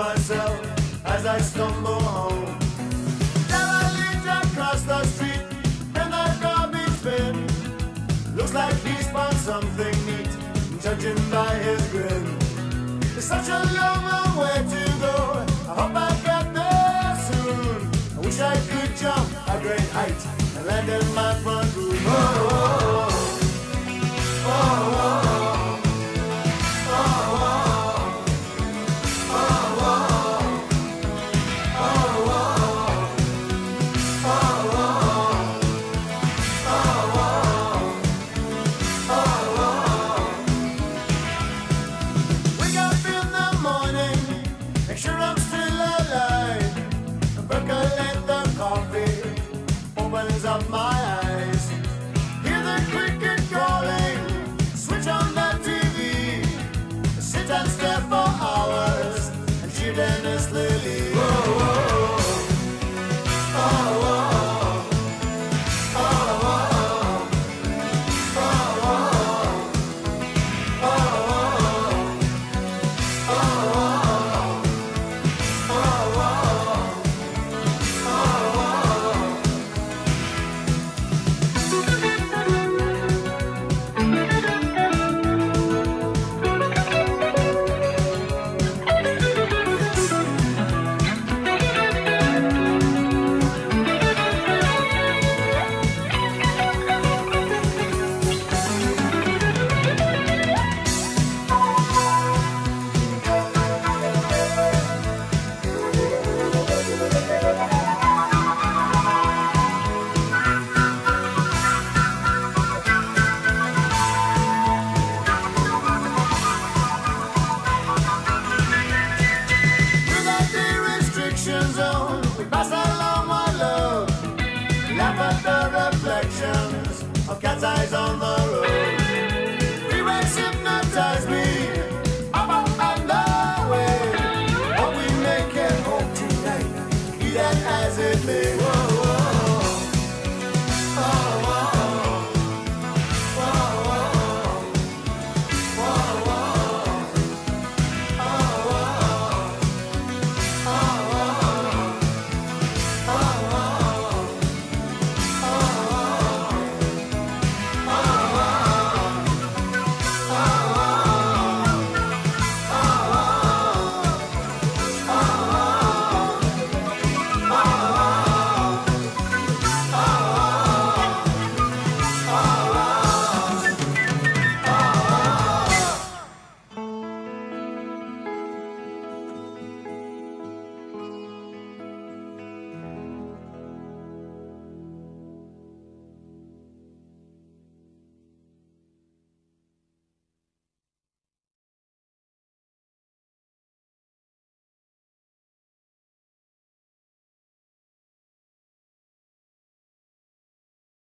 myself as I stumble home. Then I lead across the street in the garbage bin. Looks like he's found something neat, judging by his grin. It's such a long, long way to go. I hope I get there soon. I wish I could jump a great height and land in my front room. Oh. Opens up my eyes. Hear the cricket calling, switch on the TV. Sit and stare for hours and shoot endlessly. Restriction zone,